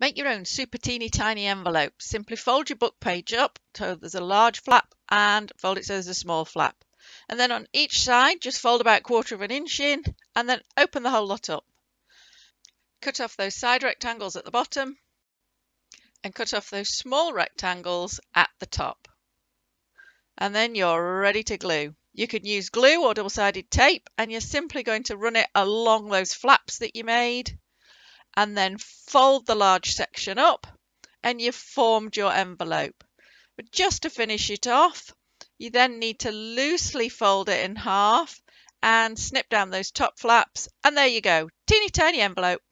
Make your own super teeny tiny envelope. Simply fold your book page up so there's a large flap and fold it so there's a small flap. And then on each side, just fold about a quarter of an inch in and then open the whole lot up. Cut off those side rectangles at the bottom and cut off those small rectangles at the top. And then you're ready to glue. You can use glue or double-sided tape and you're simply going to run it along those flaps that you made and then fold the large section up and you've formed your envelope. But just to finish it off, you then need to loosely fold it in half and snip down those top flaps and there you go, teeny tiny envelope.